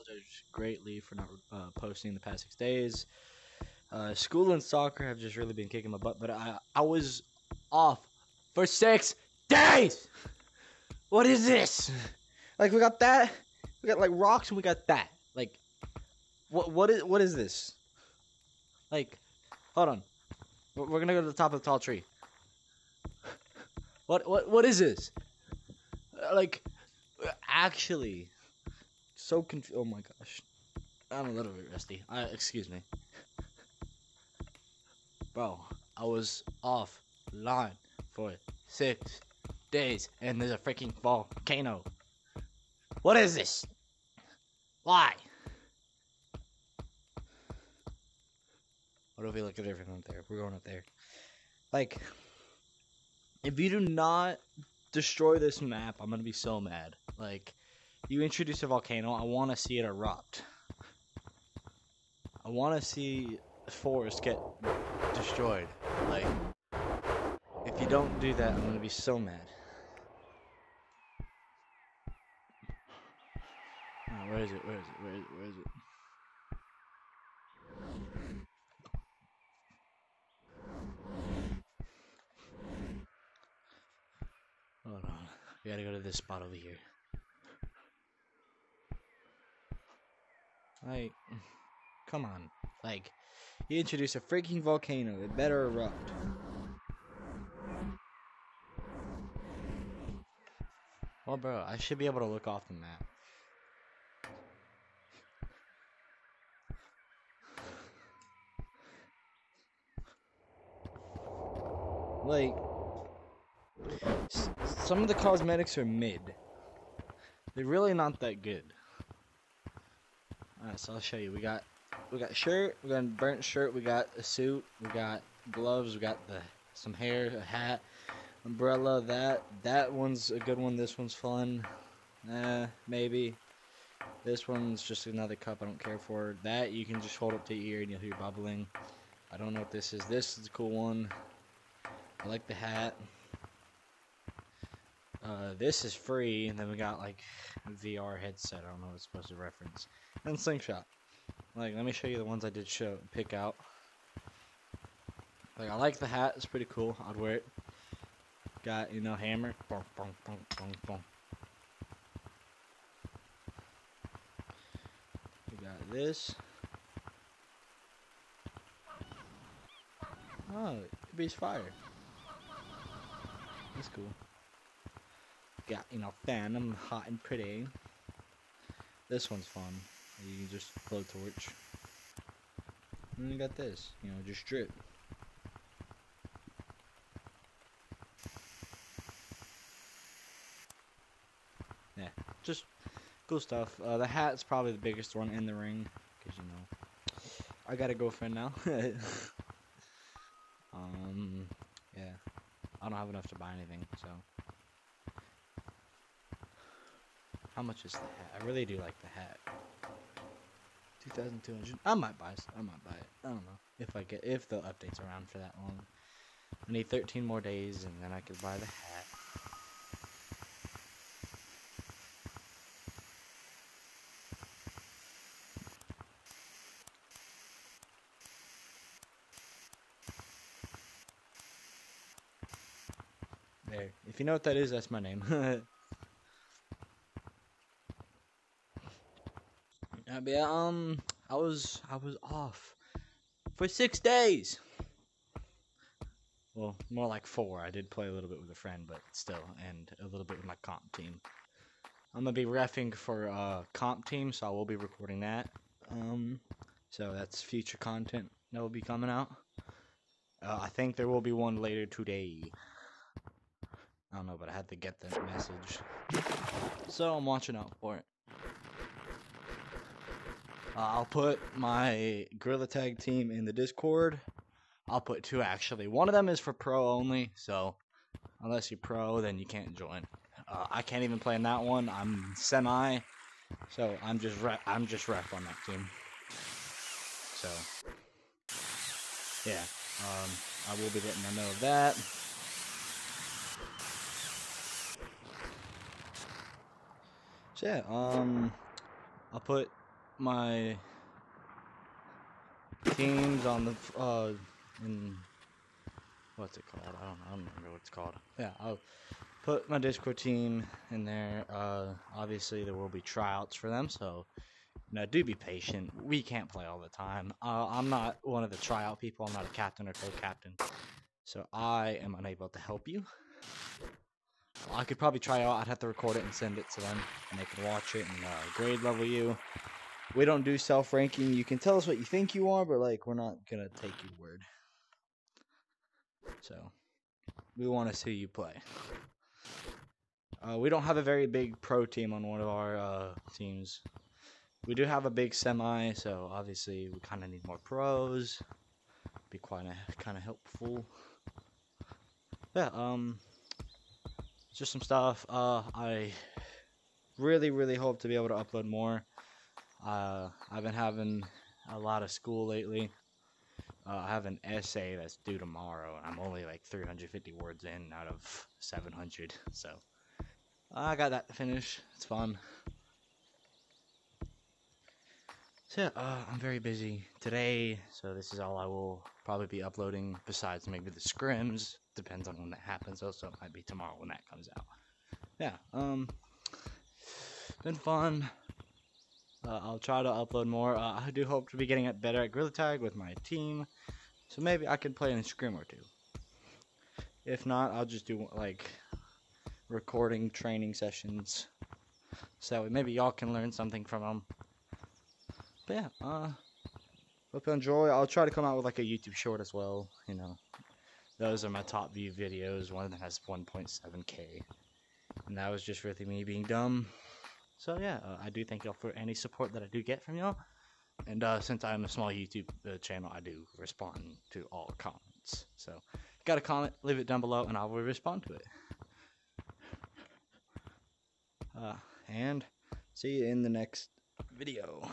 apologize greatly for not uh, posting the past six days. Uh, school and soccer have just really been kicking my butt, but I I was off for six days. What is this? Like we got that, we got like rocks, and we got that. Like, what what is what is this? Like, hold on, we're, gonna go to the top of the tall tree. What what what is this? Like, actually, so confused. Oh my gosh, I'm a little bit rusty. Uh, excuse me, bro. I was offline for six days, and there's a freaking volcano. What is this? Why? What if we look at everything up there? We're going up there. Like, if you do not destroy this map, I'm gonna be so mad. Like, you introduce a volcano, I want to see it erupt. I want to see forests get destroyed. Like, if you don't do that, I'm gonna be so mad. Oh, where is it? Where is it? Where is it? Where is it? Hold on. We gotta go to this spot over here. Like, come on. Like, you introduce a freaking volcano. It better erupt. Well, bro, I should be able to look off the map. Like, some of the cosmetics are mid. They're really not that good. Alright, so I'll show you. We got we got shirt, we got a burnt shirt, we got a suit, we got gloves, we got the some hair, a hat, umbrella, that that one's a good one, this one's fun. Eh, maybe. This one's just another cup I don't care for. That you can just hold up to your ear and you'll hear bubbling. I don't know what this is. This is a cool one. I like the hat. Uh, this is free, and then we got like VR headset. I don't know what it's supposed to reference. And slingshot. Like, let me show you the ones I did show pick out. Like, I like the hat. It's pretty cool. I'd wear it. Got you know hammer. Bonk, bonk, bonk, bonk, bonk. We got this. Oh, it beats fire. That's cool. Got, you know, Phantom, hot and pretty. This one's fun. You can just blow torch. And you got this, you know, just drip. Yeah, just cool stuff. Uh, the hat's probably the biggest one in the ring, because, you know, I got a girlfriend now. um, yeah. I don't have enough to buy anything, so. How much is the hat? I really do like the hat. Two thousand two hundred. I might buy. I might buy it. I don't know if I get if the update's around for that long. I need thirteen more days, and then I could buy the hat. There. If you know what that is, that's my name. But yeah, um, I was I was off for six days. Well, more like four. I did play a little bit with a friend, but still, and a little bit with my comp team. I'm gonna be refing for uh comp team, so I will be recording that. Um, so that's future content that will be coming out. Uh, I think there will be one later today. I don't know, but I had to get that message, so I'm watching out for it. Uh, I'll put my Gorilla Tag team in the Discord. I'll put two actually. One of them is for pro only, so unless you're pro, then you can't join. Uh, I can't even play in that one. I'm semi, so I'm just re- I'm just ref on that team. So yeah, um, I will be letting them know of that. So yeah, um, I'll put my teams on the uh in what's it called? I don't I don't remember what it's called. Yeah, I'll put my Discord team in there. Uh, obviously there will be tryouts for them, so know, do be patient. We can't play all the time. Uh, I'm not one of the tryout people. I'm not a captain or co-captain, so I am unable to help you. I could probably try out. I'd have to record it and send it to them, and they can watch it and uh, grade level you. We don't do self ranking. You can tell us what you think you are, but like we're not gonna take your word. So we want to see you play. Uh, we don't have a very big pro team on one of our uh, teams. We do have a big semi, so obviously we kind of need more pros. Be quite kind of helpful. Yeah. Um just some stuff. Uh, I really, really hope to be able to upload more. Uh, I've been having a lot of school lately. Uh, I have an essay that's due tomorrow, and I'm only like 350 words in out of 700. So I got that to finish. It's fun. So yeah, uh, I'm very busy today, so this is all I will probably be uploading. Besides maybe the scrims, depends on when that happens. Also, it might be tomorrow when that comes out. Yeah, um, been fun. Uh, I'll try to upload more. Uh, I do hope to be getting better at Gorilla Tag with my team, so maybe I could play in a scrim or two. If not, I'll just do like recording training sessions, so maybe y'all can learn something from them. But yeah, uh, hope you enjoy. I'll try to come out with like a YouTube short as well. You know, those are my top view videos. One of them has 1.7k, and that was just really me being dumb. So yeah, uh, I do thank y'all for any support that I do get from y'all. And uh, since I'm a small YouTube uh, channel, I do respond to all comments. So, got a comment, leave it down below, and I will respond to it. Uh, and see you in the next video.